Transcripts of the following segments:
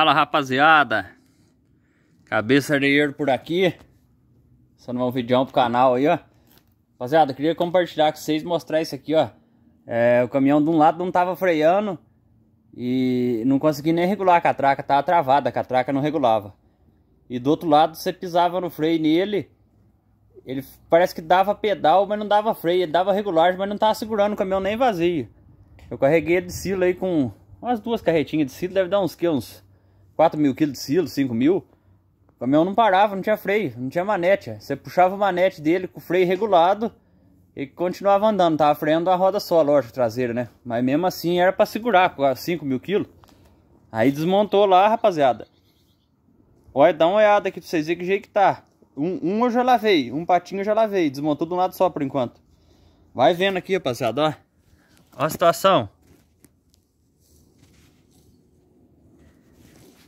Fala rapaziada, cabeça ardeiro por aqui, só não um vídeo pro canal aí ó. Rapaziada, queria compartilhar com vocês, mostrar isso aqui ó. É, o caminhão de um lado não tava freando e não consegui nem regular a catraca, tava travada, a catraca não regulava. E do outro lado você pisava no freio nele, ele parece que dava pedal, mas não dava freio, ele dava regular, mas não tava segurando o caminhão nem vazio. Eu carreguei de silo aí com umas duas carretinhas de silo, deve dar uns que uns 4 mil quilos de silo, 5 mil. O caminhão não parava, não tinha freio, não tinha manete. Você puxava o manete dele com o freio regulado e continuava andando. Tava freando a roda só, lógico, traseira, né? Mas mesmo assim era para segurar com 5 mil quilos. Aí desmontou lá, rapaziada. Olha, dá uma olhada aqui pra vocês verem que jeito que tá. Um, um eu já lavei, um patinho eu já lavei. Desmontou de um lado só por enquanto. Vai vendo aqui, rapaziada, ó. Ó a situação.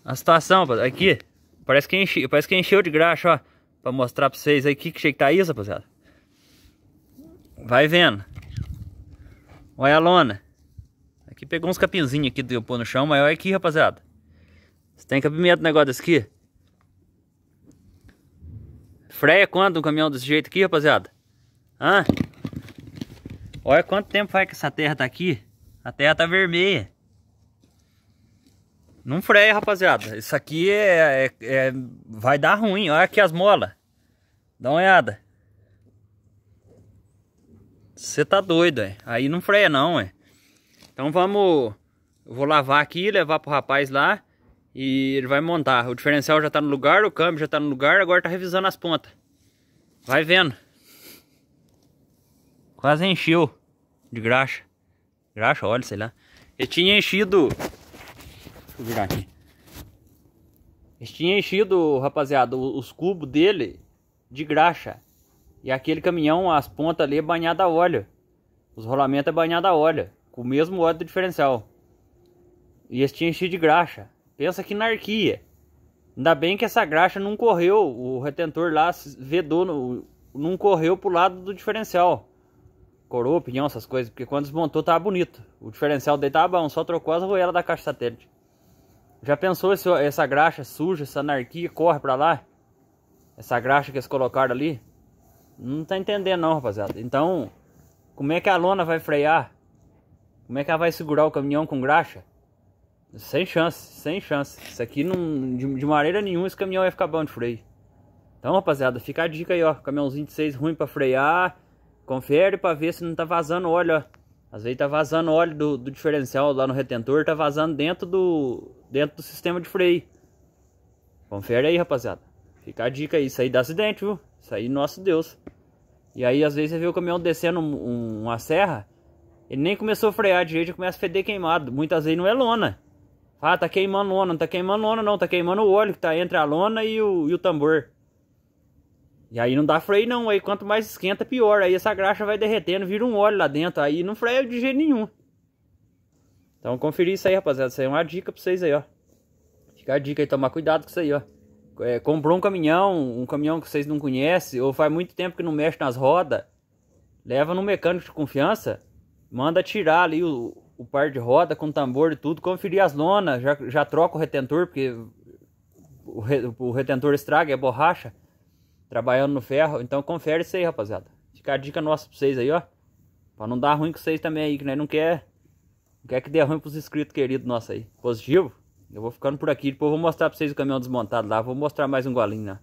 A situação, aqui, parece que, enche, parece que encheu de graxa, ó. Pra mostrar pra vocês aí que que tá isso, rapaziada. Vai vendo. Olha a lona. Aqui pegou uns capinzinhos aqui do pôr no chão, mas olha aqui, rapaziada. Você tem cabimento no negócio desse aqui? Freia quanto um caminhão desse jeito aqui, rapaziada? Hã? Olha quanto tempo faz que essa terra tá aqui. A terra tá vermelha. Não freia, rapaziada. Isso aqui é, é, é, vai dar ruim. Olha aqui as molas. Dá uma olhada. Você tá doido, é. Aí não freia não, é. Então vamos... Eu vou lavar aqui, levar pro rapaz lá. E ele vai montar. O diferencial já tá no lugar, o câmbio já tá no lugar. Agora tá revisando as pontas. Vai vendo. Quase encheu de graxa. Graxa, olha, sei lá. Ele tinha enchido eu virar aqui. Enchido, rapaziada, os cubos dele de graxa. E aquele caminhão, as pontas ali é banhada a óleo. Os rolamentos é banhado a óleo. Com o mesmo óleo do diferencial. E eles tinham enchido de graxa. Pensa que anarquia. Ainda bem que essa graxa não correu. O retentor lá vedou, no, não correu pro lado do diferencial. Coroa, pinhão, essas coisas. Porque quando desmontou tava bonito. O diferencial dele tava bom. Só trocou as roelas da caixa satélite. Já pensou essa graxa suja, essa anarquia corre pra lá? Essa graxa que eles colocaram ali? Não tá entendendo não, rapaziada. Então, como é que a lona vai frear? Como é que ela vai segurar o caminhão com graxa? Sem chance, sem chance. Isso aqui não, de, de maneira nenhuma esse caminhão vai ficar bom de freio. Então, rapaziada, fica a dica aí, ó. Caminhãozinho de 6 ruim pra frear. Confere pra ver se não tá vazando óleo, ó. Às vezes tá vazando óleo do, do, diferencial lá no retentor, tá vazando dentro do, dentro do sistema de freio. Confere aí, rapaziada. Fica a dica aí, isso aí dá acidente, viu? Isso aí, nosso Deus. E aí, às vezes, você vê o caminhão descendo um, um, uma serra, ele nem começou a frear direito, já começa a feder queimado. Muitas vezes não é lona. Ah, tá queimando lona, não tá queimando lona não, tá queimando o óleo que tá entre a lona e o, e o tambor. E aí não dá freio não, aí quanto mais esquenta pior, aí essa graxa vai derretendo, vira um óleo lá dentro, aí não freia de jeito nenhum. Então conferir isso aí rapaziada, isso aí é uma dica pra vocês aí ó. Fica a dica aí, tomar cuidado com isso aí ó. É, comprou um caminhão, um caminhão que vocês não conhecem, ou faz muito tempo que não mexe nas rodas, leva no mecânico de confiança, manda tirar ali o, o par de roda com tambor e tudo, conferir as lonas, já, já troca o retentor, porque o, re, o retentor estraga, é borracha trabalhando no ferro. Então confere isso aí, rapaziada. Fica a dica nossa pra vocês aí, ó. Pra não dar ruim com vocês também aí, que nós não quer, não quer que dê ruim pros inscritos queridos nossos aí. Positivo? Eu vou ficando por aqui, depois eu vou mostrar pra vocês o caminhão desmontado lá. Vou mostrar mais um golinho, né?